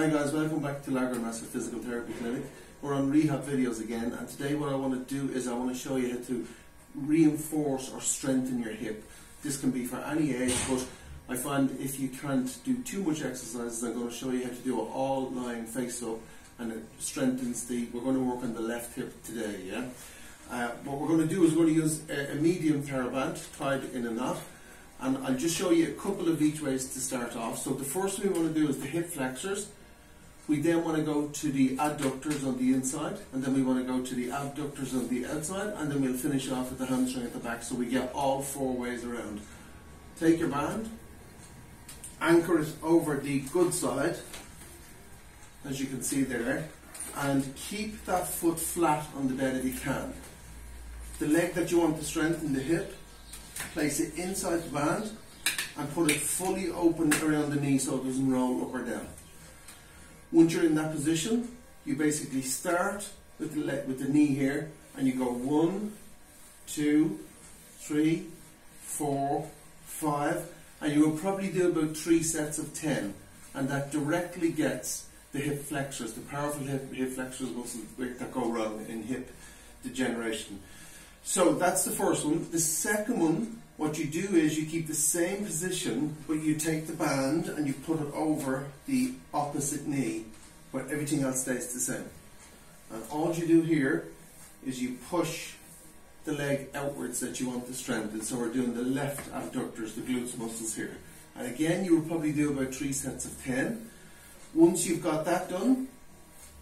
Hi guys, welcome back to Largo Dámaso Physical Therapy Clinic. We're on rehab videos again and today what I want to do is I want to show you how to reinforce or strengthen your hip. This can be for any age but I find if you can't do too much exercises I'm going to show you how to do it all lying face up and it strengthens the, we're going to work on the left hip today, yeah? Uh, what we're going to do is we're going to use a, a medium TheraBand tied in a knot and I'll just show you a couple of each ways to start off. So the first thing we want to do is the hip flexors we then want to go to the adductors on the inside, and then we want to go to the abductors on the outside, and then we'll finish off with the hamstring at the back so we get all four ways around. Take your band, anchor it over the good side, as you can see there, and keep that foot flat on the bed if you can. The leg that you want to strengthen, the hip, place it inside the band and put it fully open around the knee so it doesn't roll up or down. Once you're in that position, you basically start with the, with the knee here and you go one, two, three, four, five, and you will probably do about three sets of ten, and that directly gets the hip flexors, the powerful hip, hip flexors muscles that go wrong in hip degeneration. So that's the first one. The second one, what you do is you keep the same position, but you take the band and you put it over the opposite knee, but everything else stays the same. And all you do here is you push the leg outwards that you want to strengthen. So we're doing the left abductors, the glutes muscles here. And again, you will probably do about three sets of 10. Once you've got that done,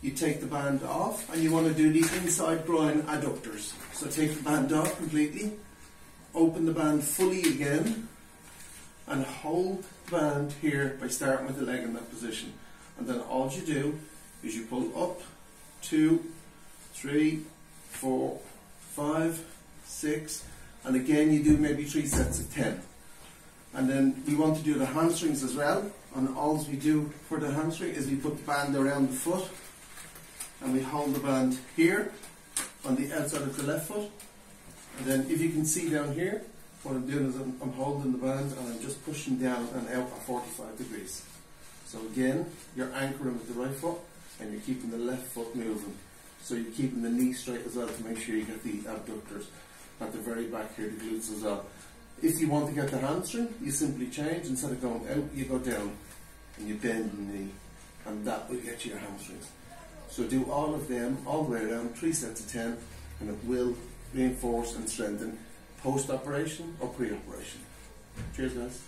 you take the band off and you want to do the inside groin adductors. So take the band off completely, open the band fully again, and hold the band here by starting with the leg in that position. And then all you do is you pull up, two, three, four, five, six, and again you do maybe three sets of ten. And then we want to do the hamstrings as well. And all we do for the hamstring is we put the band around the foot and we hold the band here on the outside of the left foot. And then if you can see down here, what I'm doing is I'm, I'm holding the band and I'm just pushing down and out at 45 degrees. So again, you're anchoring with the right foot and you're keeping the left foot moving. So you're keeping the knee straight as well to make sure you get the abductors at the very back here, the glutes as well. If you want to get the hamstring, you simply change. Instead of going out, you go down and you bend the knee and that will get you your hamstrings. So do all of them all the way around, three sets of 10, and it will reinforce and strengthen post-operation or pre-operation. Cheers guys.